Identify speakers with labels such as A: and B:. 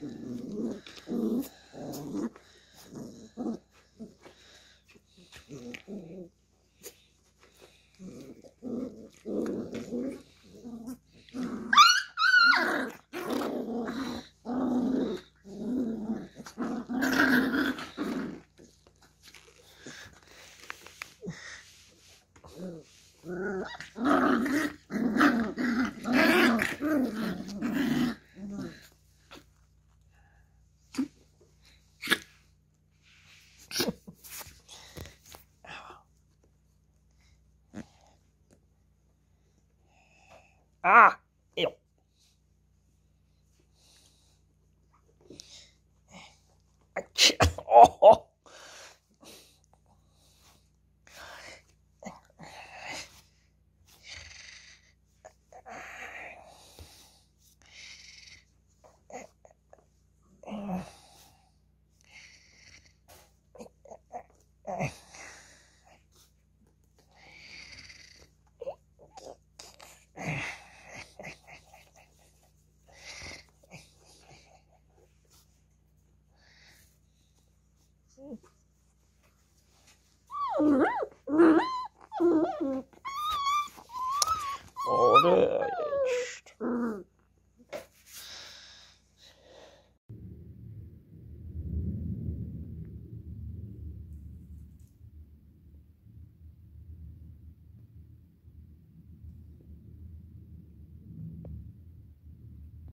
A: Oh, ah! Ew. I can't. Oh. あれ？